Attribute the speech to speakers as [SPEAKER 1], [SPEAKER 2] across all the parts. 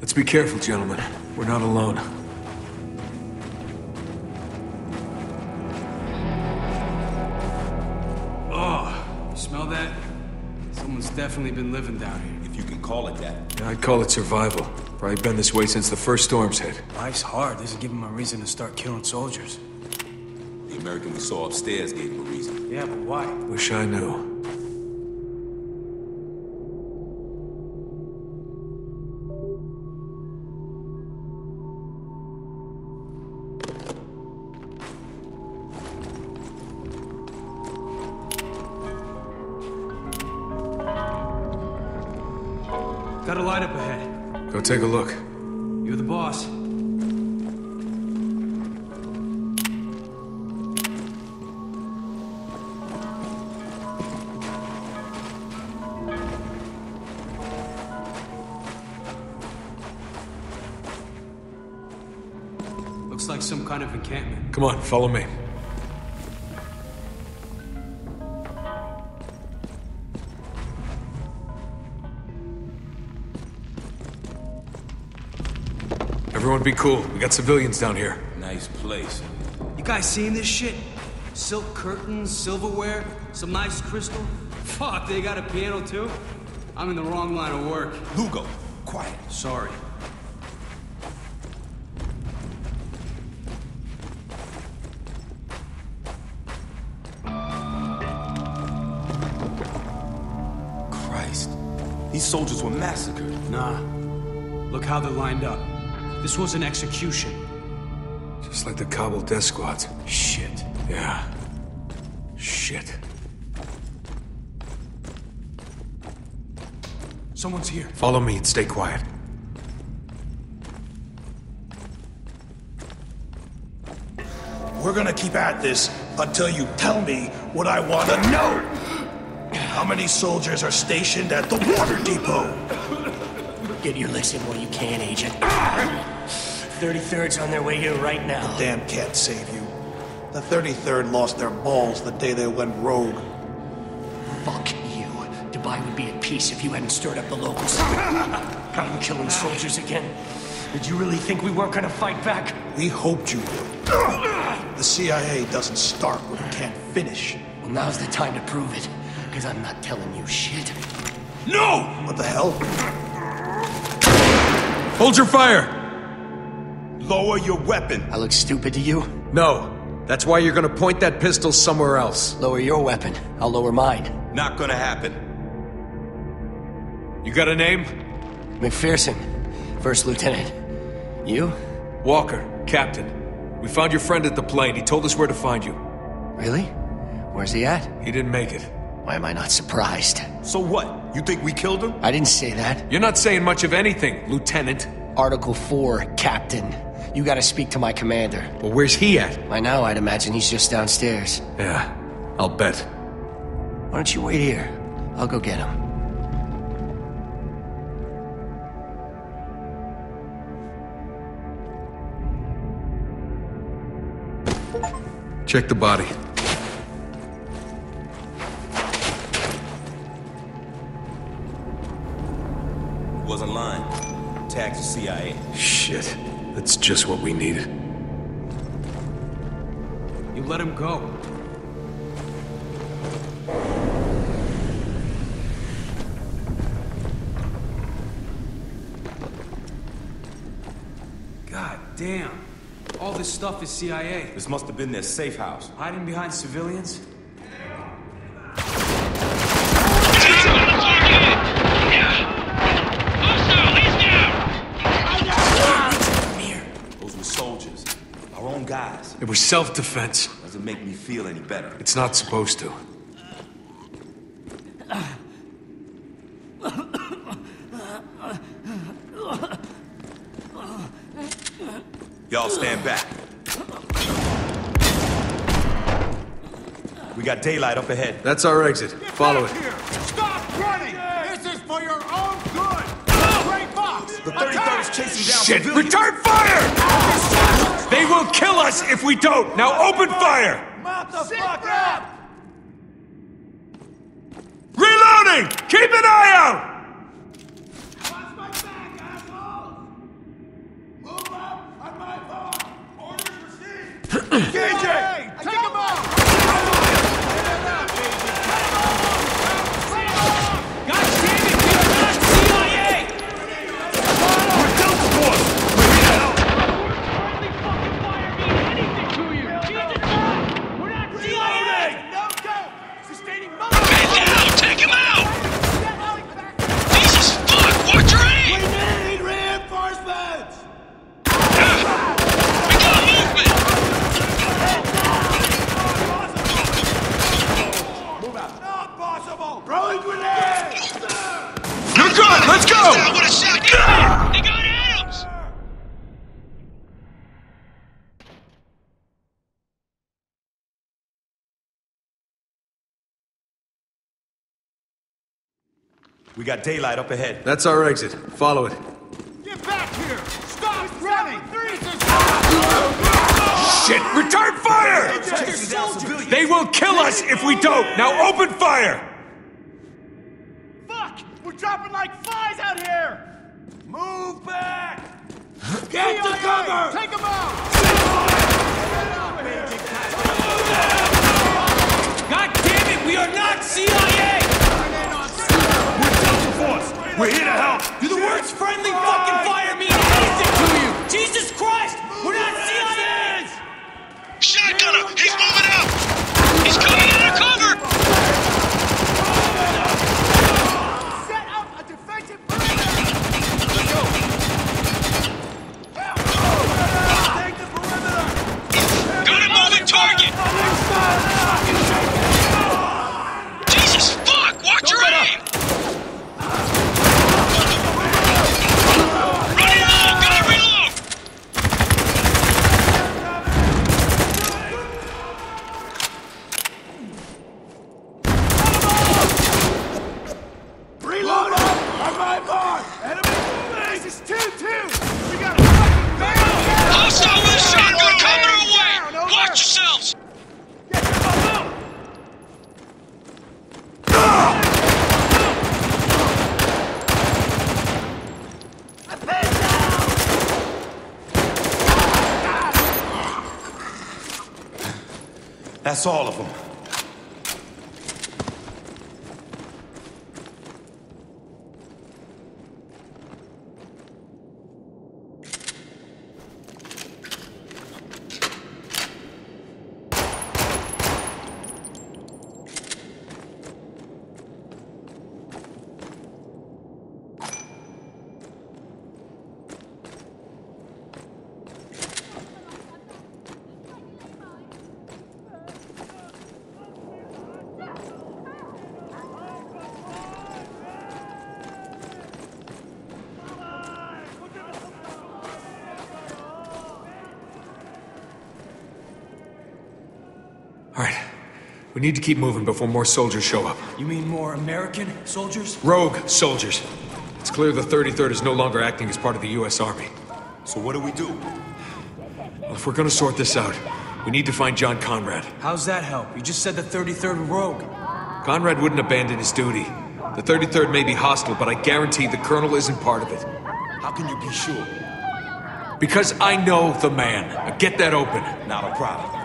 [SPEAKER 1] Let's be careful, gentlemen. We're not alone.
[SPEAKER 2] Oh, you smell that? Someone's definitely been living down here.
[SPEAKER 3] If you can call it that.
[SPEAKER 1] Yeah, I'd call it survival. Probably been this way since the first storms hit.
[SPEAKER 2] Life's hard. This is giving them a reason to start killing soldiers.
[SPEAKER 3] The American we saw upstairs gave him a reason.
[SPEAKER 2] Yeah, but why?
[SPEAKER 1] Wish I knew.
[SPEAKER 2] Light up ahead.
[SPEAKER 1] Go take a look.
[SPEAKER 2] You're the boss. Looks like some kind of encampment.
[SPEAKER 1] Come on, follow me. Everyone be cool. We got civilians down here.
[SPEAKER 3] Nice place.
[SPEAKER 2] You guys seeing this shit? Silk curtains, silverware, some nice crystal. Fuck, they got a piano too? I'm in the wrong line of work.
[SPEAKER 3] Lugo, quiet.
[SPEAKER 2] Sorry.
[SPEAKER 3] Christ. These soldiers were massacred.
[SPEAKER 2] Nah. Look how they're lined up. This was an execution.
[SPEAKER 1] Just like the Kabul death squads.
[SPEAKER 2] Shit.
[SPEAKER 1] Yeah. Shit.
[SPEAKER 2] Someone's here.
[SPEAKER 1] Follow me and stay quiet.
[SPEAKER 4] We're gonna keep at this until you tell me what I want to know. How many soldiers are stationed at the water depot?
[SPEAKER 5] Get your licks in while you can, Agent. 33rd's on their way here right now.
[SPEAKER 4] The Damn can't save you. The 33rd lost their balls the day they went rogue.
[SPEAKER 5] Fuck you. Dubai would be at peace if you hadn't stirred up the locals. Got them killing soldiers again. Did you really think we weren't gonna fight back?
[SPEAKER 4] We hoped you would. The CIA doesn't start what it can't finish.
[SPEAKER 5] Well, now's the time to prove it. Because I'm not telling you shit.
[SPEAKER 4] No! What the hell?
[SPEAKER 1] Hold your fire!
[SPEAKER 3] Lower your weapon.
[SPEAKER 5] I look stupid to you?
[SPEAKER 1] No. That's why you're gonna point that pistol somewhere else.
[SPEAKER 5] Lower your weapon. I'll lower mine.
[SPEAKER 3] Not gonna happen.
[SPEAKER 1] You got a name?
[SPEAKER 5] McPherson, First Lieutenant. You?
[SPEAKER 1] Walker, Captain. We found your friend at the plane. He told us where to find you.
[SPEAKER 5] Really? Where's he at?
[SPEAKER 1] He didn't make it.
[SPEAKER 5] Why am I not surprised?
[SPEAKER 3] So what? You think we killed him?
[SPEAKER 5] I didn't say that.
[SPEAKER 1] You're not saying much of anything, Lieutenant.
[SPEAKER 5] Article 4, Captain. You gotta speak to my commander.
[SPEAKER 1] Well, where's he at?
[SPEAKER 5] By now, I'd imagine he's just downstairs.
[SPEAKER 1] Yeah, I'll bet.
[SPEAKER 5] Why don't you wait here? I'll go get him.
[SPEAKER 1] Check the body.
[SPEAKER 3] Wasn't lying. Tags the CIA.
[SPEAKER 1] Shit. That's just what we need.
[SPEAKER 2] You let him go. God damn. All this stuff is CIA.
[SPEAKER 3] This must have been their safe house.
[SPEAKER 2] Hiding behind civilians?
[SPEAKER 3] Those were soldiers. Our own guys.
[SPEAKER 1] It was self-defense.
[SPEAKER 3] Doesn't make me feel any better.
[SPEAKER 1] It's not supposed to.
[SPEAKER 3] Y'all stand back. We got daylight up ahead.
[SPEAKER 1] That's our exit. Follow it.
[SPEAKER 6] Stop running! This is for your own good! Gray Fox!
[SPEAKER 3] The 33rd is chasing down
[SPEAKER 1] Shit!
[SPEAKER 3] civilians.
[SPEAKER 1] Return fire! They will kill us if we don't! Now open fire!
[SPEAKER 6] Mount the fuck up!
[SPEAKER 1] Reloading! Keep an eye out!
[SPEAKER 6] Watch my back, asshole! DJ, take him out!
[SPEAKER 1] God damn it, we are not CIA!
[SPEAKER 4] We're Delta Force! We're here to help!
[SPEAKER 6] No go! Sustaining
[SPEAKER 7] Man down! Take him out! Jesus fuck! Watch your aim!
[SPEAKER 6] need reinforcements!
[SPEAKER 7] We got movement!
[SPEAKER 6] Not possible! Throwing grenades!
[SPEAKER 1] You're good! Let's go!
[SPEAKER 7] Now with a shotgun! They got Adams!
[SPEAKER 3] We got daylight up ahead.
[SPEAKER 1] That's our exit. Follow it.
[SPEAKER 6] Get back here! Stop running!
[SPEAKER 1] Shit! Return fire! They will kill us if we don't! Now open fire!
[SPEAKER 6] Fuck! We're dropping like flies out here! Move back! Get to cover! Take him out!
[SPEAKER 1] God damn it! We are not CIA!
[SPEAKER 4] We're here to help!
[SPEAKER 1] Do the worst friendly fucking fire
[SPEAKER 3] That's all of them.
[SPEAKER 1] We need to keep moving before more soldiers show up.
[SPEAKER 2] You mean more American soldiers?
[SPEAKER 1] Rogue soldiers. It's clear the 33rd is no longer acting as part of the U.S. Army.
[SPEAKER 3] So what do we do?
[SPEAKER 1] Well, if we're gonna sort this out, we need to find John Konrad.
[SPEAKER 2] How's that help? You just said the 33rd were rogue.
[SPEAKER 1] Konrad wouldn't abandon his duty. The 33rd may be hostile, but I guarantee the colonel isn't part of it.
[SPEAKER 3] How can you be sure?
[SPEAKER 1] Because I know the man. Now Get that open.
[SPEAKER 3] Not a problem.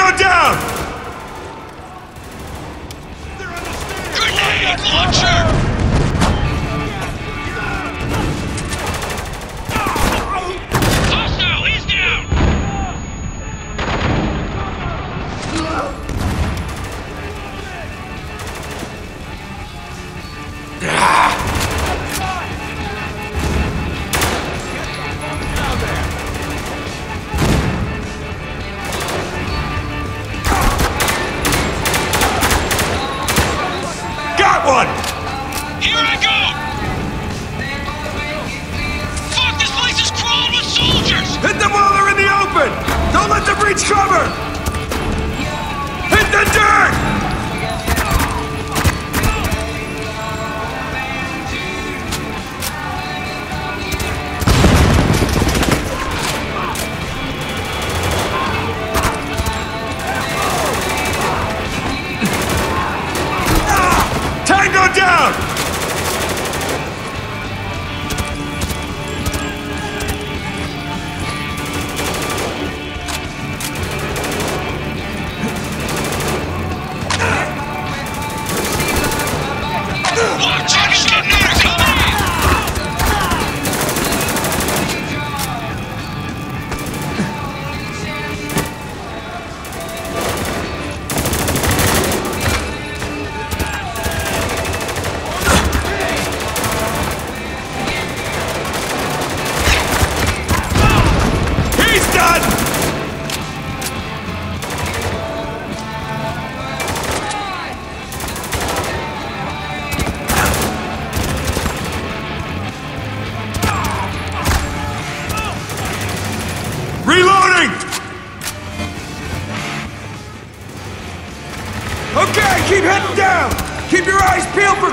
[SPEAKER 1] Tango down!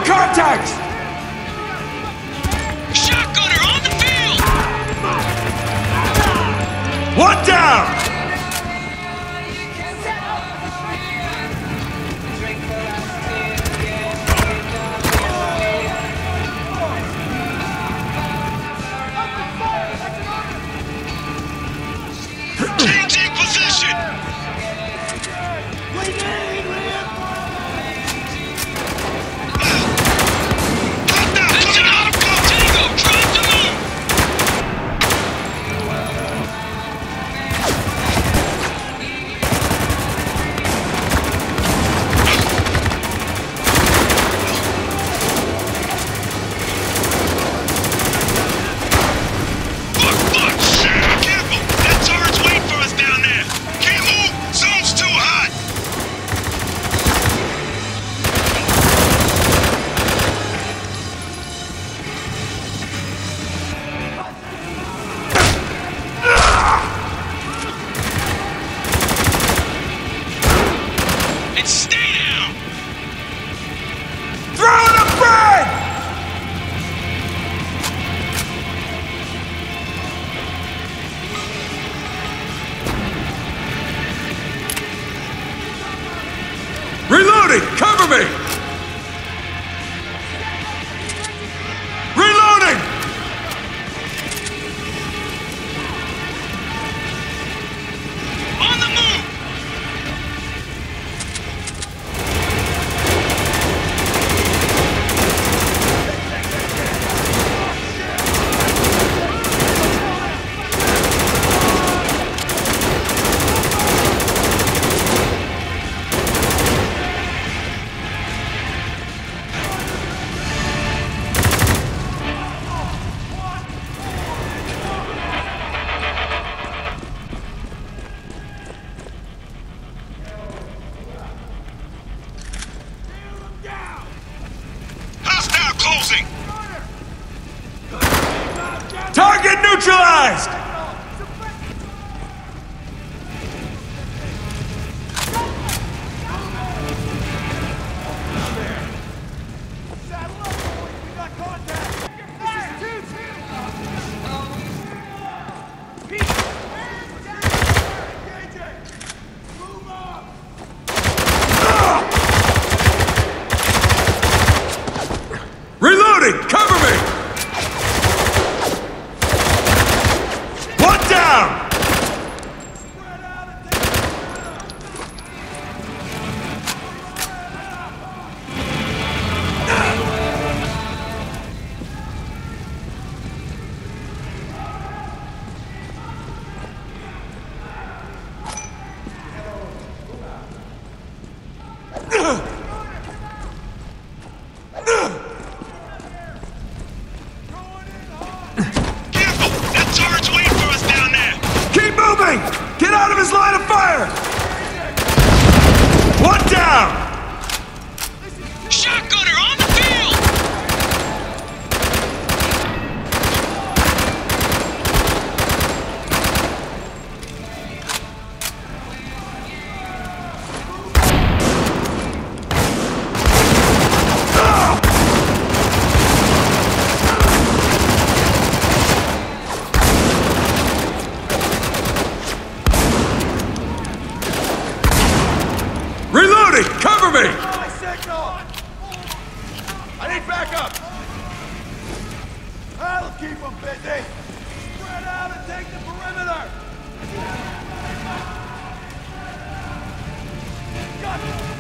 [SPEAKER 6] Field neutralized! Take the perimeter! Got the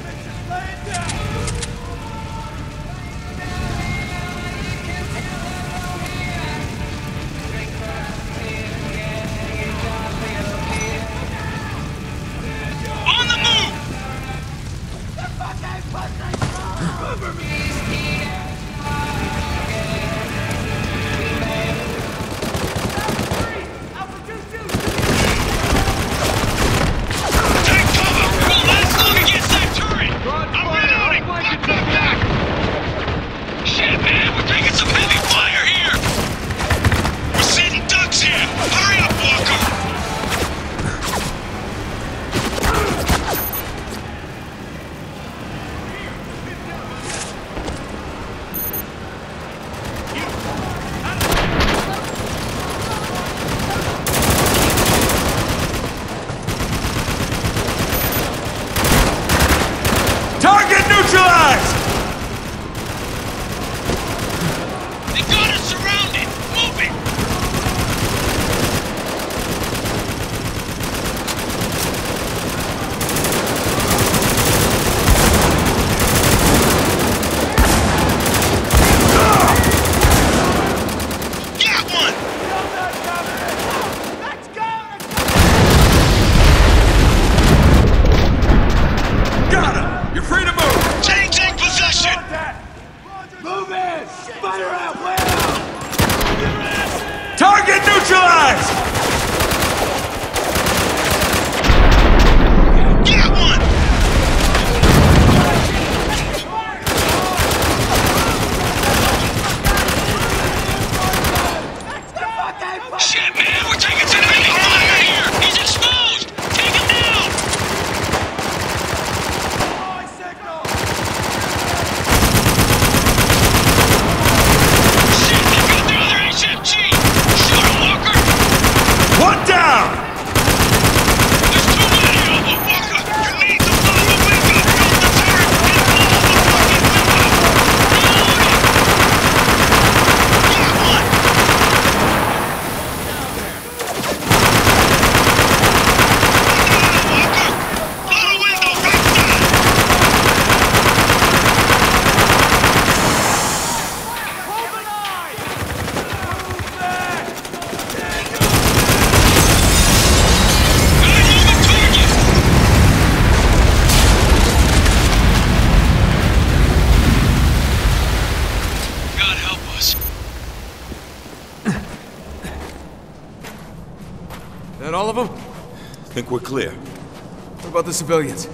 [SPEAKER 3] clear.
[SPEAKER 1] What about the civilians?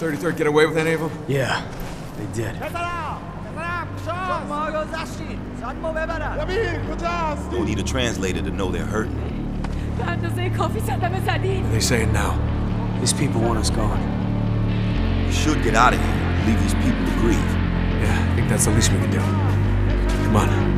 [SPEAKER 1] 33rd get away with any of them?
[SPEAKER 5] Yeah, they did.
[SPEAKER 3] Don't need a translator to know they're hurting.
[SPEAKER 1] They say it now.
[SPEAKER 5] These people want us gone.
[SPEAKER 3] We should get out of here. Leave these people to grieve.
[SPEAKER 1] Yeah, I think that's the least we can do. Come on.